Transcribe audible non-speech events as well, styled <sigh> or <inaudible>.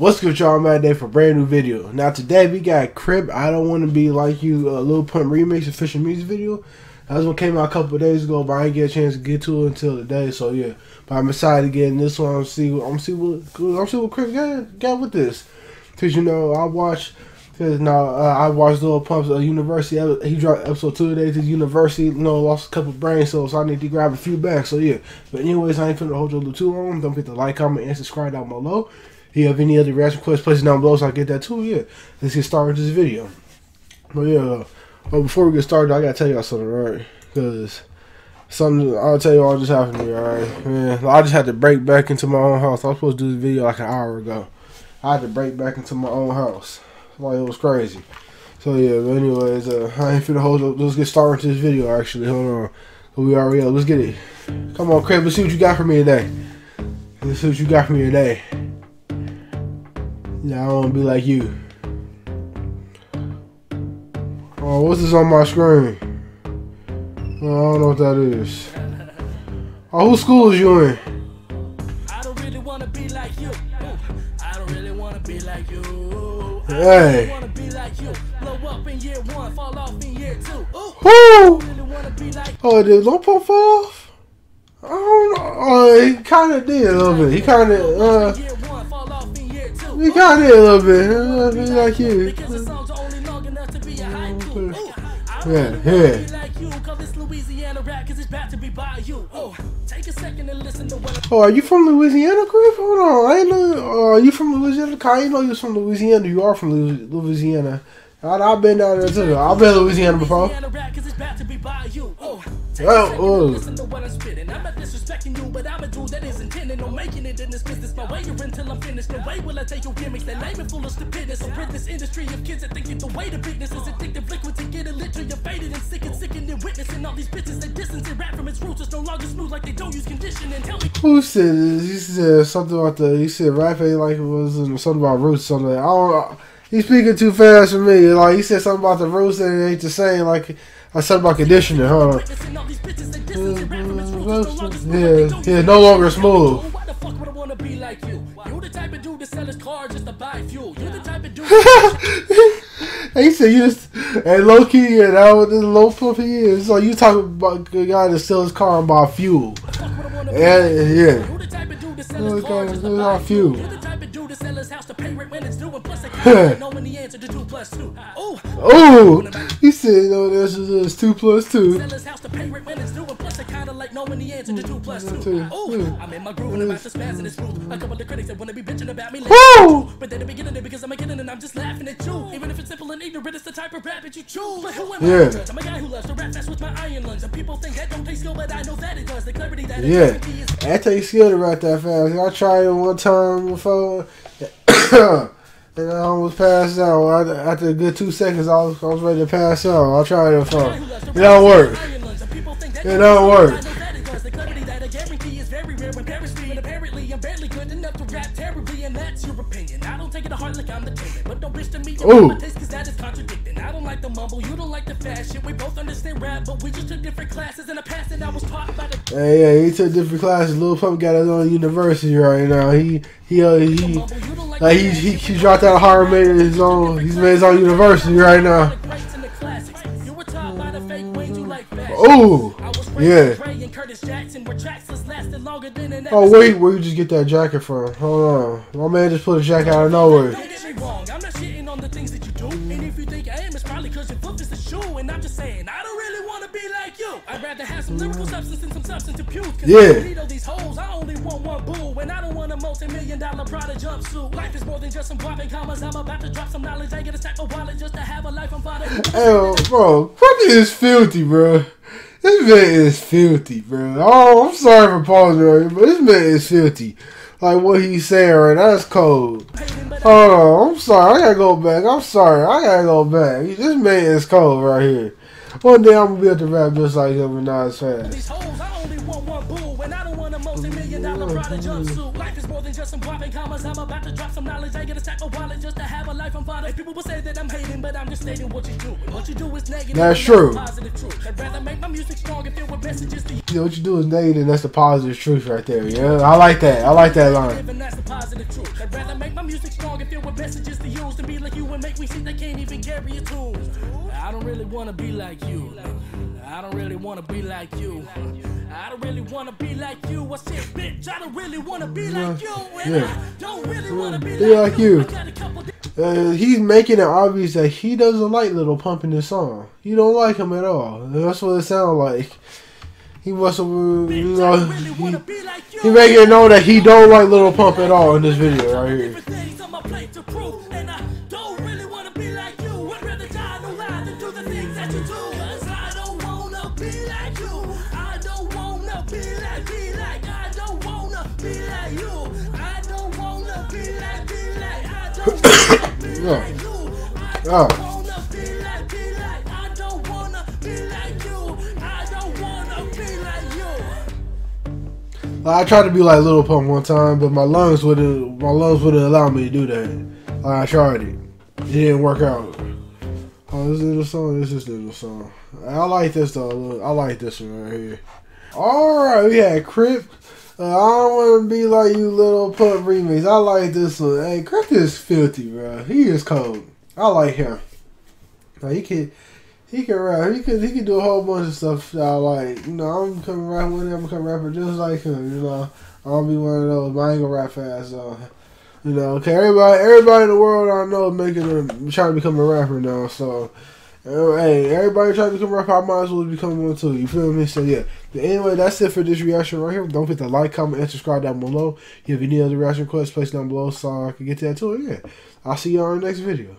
What's good, y'all? I'm Matt Day for a brand new video. Now today we got Crypt. I don't want to be like you. A Lil Pump remix official music video. That one came out a couple days ago, but I didn't get a chance to get to it until today. So yeah, but I'm excited to get in this one. I'm see. I'm see what. I'm see what Crypt got, got with this. Cause you know I watched. Cause now uh, I watched Lil Pump's uh, University. He dropped episode two today to University. You know, lost a couple brain cells, so I need to grab a few back. So yeah. But anyways, I ain't finna hold you little too long. Don't forget to like, comment, and subscribe down below. You have any other reaction requests, place down below so I get that too. Yeah, let's get started with this video. But yeah, but before we get started, I gotta tell y'all something, right? Because something I'll tell you all just happened to me, alright? Man, I just had to break back into my own house. I was supposed to do this video like an hour ago. I had to break back into my own house. Like it was crazy. So yeah, but anyways, uh, I ain't finna hold up. Let's get started with this video. Actually, hold on. We already up. Let's get it. Come on, Crypt. Let's see what you got for me today. Let's see what you got for me today. Yeah, I don't want to be like you. Oh, what's this on my screen? Oh, I don't know what that is. Oh, whose school is you in? I don't really want to be like you. I don't really want to be like you. Hey. I want to be like you. Blow up in year one, fall off in year two. Woo! Oh, did Pump fall off? I don't know. Oh, he kind of did a little bit. He kind of, uh, we got it a little bit. Uh, be like you. Yeah, yeah. Oh, are you from Louisiana, Griff? Hold on, I know. Are you from Louisiana? I know you're from Louisiana. You are from Louisiana. I've been down there too. I've been to Louisiana before. Oh. Listen to what I'm spitting. I'm not disrespecting you, but I'm a dude that is intending on making it in this business. My way until I'm finished. Way will I take your gimmicks. That lame and full of. So print this industry of kids that think it's the way to is addictive liquid to get you're faded and sick and witnessing all these bitches distance rap from its roots. It's no longer smooth like they don't use conditioning. Tell me who said this? He said something about the. He said rap ain't like it was something about roots. Something. I don't. He's speaking too fast for me. Like he said something about the roots and it ain't the same. Like I said about conditioning, huh? Yeah, yeah, no longer smooth. <laughs> he said you just and low key and was the low pump he is. So you talking about a guy that sells his car and buy fuel. And yeah. Fuel knowing the answer to two plus two. Oh, oh, he said no, this is two plus two. house to pay rent when it's due, and plus I kinda like knowing the answer to two plus two. Oh, I'm in my groove and I'm after spazzing it's smooth. A couple of the critics that wanna be bitching about me, but then they beginning it because I'm a kidding and I'm just laughing at you. Even if it's simple and ignorant, it's the type of rap that you choose. But who am yeah. I? I'm a guy who loves to rap fast with my iron lungs, and people think that don't take skill, but I know that it does. The clarity that yeah, it takes skill to rap that fast. I tried it one time before. <coughs> <coughs> <coughs> And I almost passed out. After a good two seconds, I was, I was ready to pass out. I'll try it phone. It don't work. It don't work. Ooh. I don't like the mumble, you don't like the fashion. We both understand rap, but we just took different classes in the past, and I was taught by the. Hey, yeah, he took different classes. Lil Pump got his own university right now. He he uh, he like he, he he dropped out of Harvard, made his own. He's made his own university right now. Oh, yeah. Oh wait, where you just get that jacket from? Hold on, my man just put a jacket out of nowhere. I'd rather have some lyrical substance than some substance abuse. Yeah. these hoes, I only want one boo. And I don't want a multi-million dollar Prada jumpsuit. Life is more than just some dropping commas. I'm about to drop some knowledge. I get a stack of wallet just to have a life I'm fine. <laughs> Hey, bro, fucking is filthy, bro. This man is filthy, bro. Oh, I'm sorry for pausing, but this man is filthy. Like what he's saying right now, that's cold. Hold on, I'm sorry. I gotta go back. I'm sorry. I gotta go back. This man is cold right here. One day I'm gonna be able to rap just like him and not as fast. Jumpsuit. Life is more than just some whopping commas. I'm about to drop some knowledge. I get a stack of wallet just to have a life I'm fine. People will say that I'm hating, but I'm just stating what you do. What you do is negative. That's true. Positive truth. I'd rather make my music strong and filled with messages to you. You what you do is negative, and that's the positive truth right there. Yeah, I like that. I like that line. And that's the positive truth. I'd rather make my music strong and filled with messages to use than be like you and make me see they can't even carry a tune. I don't really wanna be like you. I don't really wanna be like you. I don't really wanna be like you. I said, bitch, I don't really wanna be like you. And Yeah. I don't really wanna be, Be like you. Got Uh, he's making it obvious that he doesn't like Little Pump in this song. He don't like him at all. That's what it sounds like. He must have, you know, really he, be like you. he making it known that he don't like Little Pump at all in this video right here. Different things on like you. I tried to be like Little Pump one time, but my lungs wouldn't. My lungs wouldn't allow me to do that. I tried it. It didn't work out. Oh, this is the song. This is the song. I like this though. I like this one right here. All right, we had Crypt. I don't want to be like you, Little Pump remix. I like this one. Hey, Crypt is filthy, bro. He is cold. I like him. Now, he can. He can rap. He can, He can do a whole bunch of stuff that I like. You know, I'm coming rap with him. I'm coming rapper just like him. You know, I don't be one of those. But I ain't gonna rap fast though. You know, okay. Everybody, everybody in the world I know making a trying to become a rapper now. So, hey, everybody trying to become rapper. I might as well become one too. You feel me? So yeah. Anyway, that's it for this reaction right here. Don't forget to like, comment, and subscribe down below. If you have any other reaction requests, place down below so I can get to that too. Yeah. I'll see y'all in the next video.